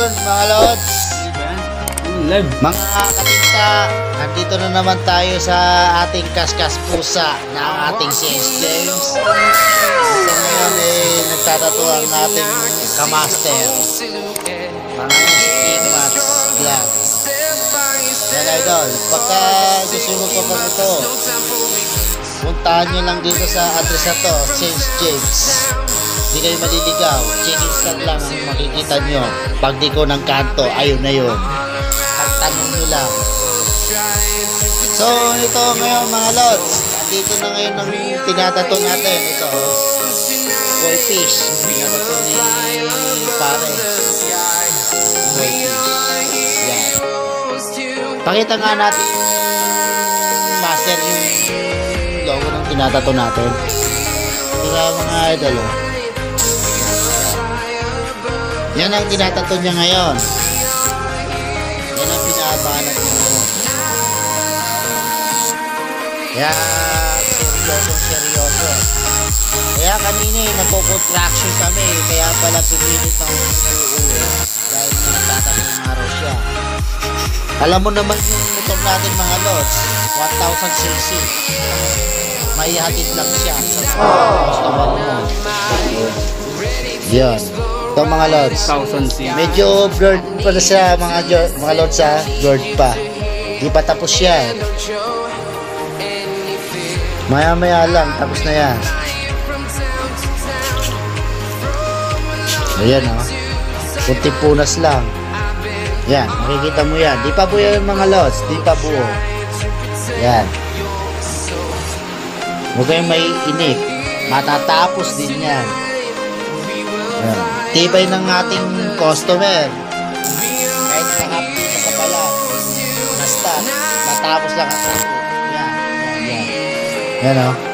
Yun mga lods, Live. mga katinta, nandito na naman tayo sa ating kaskas pusa na ang ating si S. James. So ngayon eh, nagtatato ang ating kamaster. Mga skin mats gloves. Yan idol, pagka gusto mo pa pa ito, puntahan nyo lang dito sa address na to, St. James. Hindi kayo maliligaw. Chicken lang ang makikita nyo. Pag di ko ng kanto, ayun na yun. Tanong nyo lang. So, ito ngayon mga lods. Andito na ngayon ang tinatato natin. Ito, oh. Boy fish. Tinatato ni pare. Boy fish. Yan. Pakita nga natin yung master yung logo ng tinatato natin. Kaya mga idol, oh. Yan ang tinatato niya ngayon. Yan ang pinabanat niya ngayon. Kaya, seryoso, seryoso. Kaya kanina eh, nagko-contraction kami. Kaya pala pinilit na uuwi. Dahil nagtatato ng araw siya. Alam mo naman yung motor natin mga lods. 1,000cc. May hatid lang siya sa customer mo. Yan. Ito mga lods. 1,000 siya. Medyo blurred pa na siya mga, mga lods ha. Blurred pa. Di pa tapos siya. Maya maya lang. Tapos na yan. Ayan o. Oh. Kunting punas lang. Yan. Makikita mo yan. Di pa buo yan mga lods. Di pa buo. Yan. Huwag kayong may inip. Matatapos din yan. Yan. Tibay ng ating customer. Kahit makapti na ka pala. Basta, matapos lang ang tato. Yan. Yan. Yan. Yan o. Yan.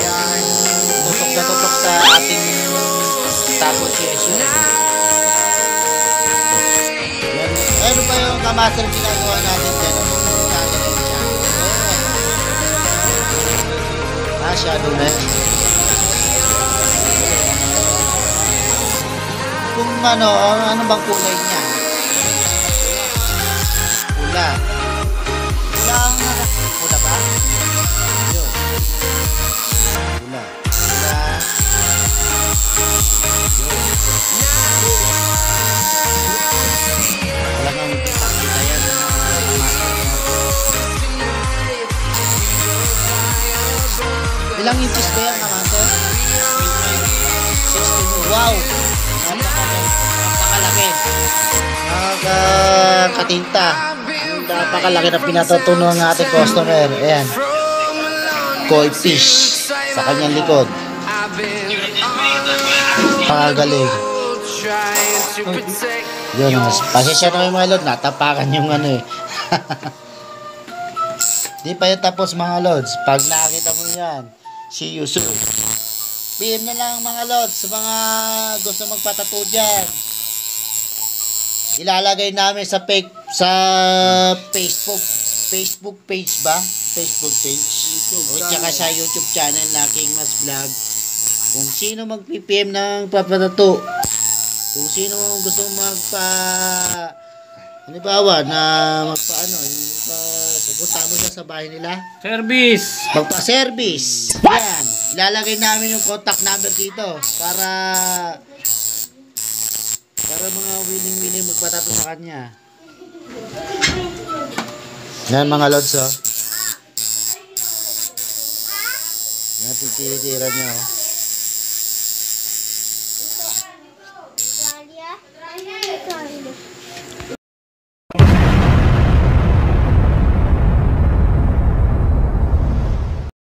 Yan. Tutok na tutok sa ating tato session. Ano ba yung Kamaster ginagawa natin dyan? Shadow na yun. Kung ano, ano bang kulay niya? Pula Ilang inches ba yan, Kamanter? 16. Wow! Napakalaki. Nakakatinta. Napakalaki na pinatutuno ng ating customer. Ayan. Koi fish sa kanyang likod. Pakagaling. Yun, pasensya na kayo mga lord. Natapakan yung ano eh. Di pa yun tapos mga lods. Pag nakakita mo yan, see you soon. PM na lang mga lods sa mga gusto magpatato dyan. Ilalagay namin sa fake sa Facebook Facebook page ba? Facebook page. O tsaka sa YouTube channel na King Mas Vlog. Kung sino mag-PM ng papatato. Kung sino gusto magpa Halimbawa na magpaano, pupunta mo siya sa bahay nila. Service. Magpa-service. Yan. Ilalagay namin yung contact number dito para para mga willing-willing magpatato sa kanya. Yan mga lods oh. Yan titira niya oh.